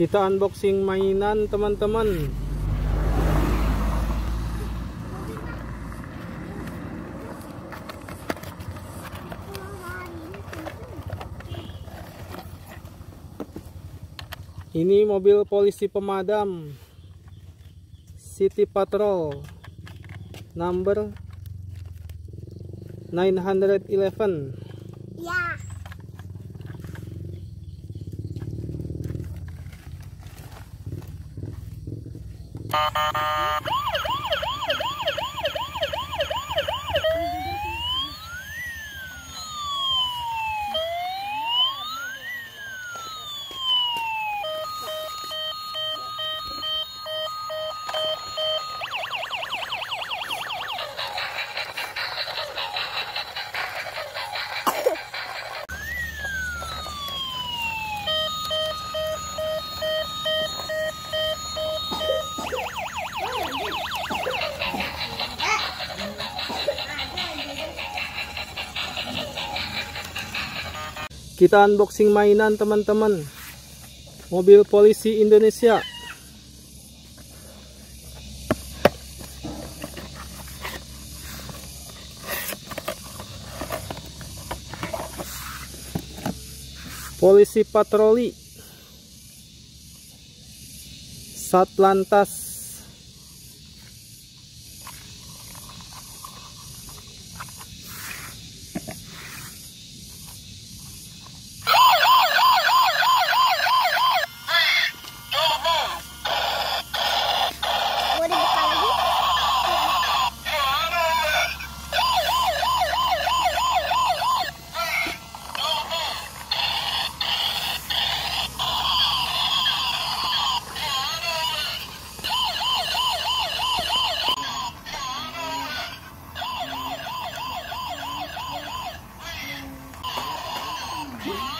Kita unboxing mainan teman-teman. Ini mobil polisi pemadam City Patrol number 911 Ya. Uh... Kita unboxing mainan teman-teman. Mobil polisi Indonesia. Polisi patroli. Satlantas Wait.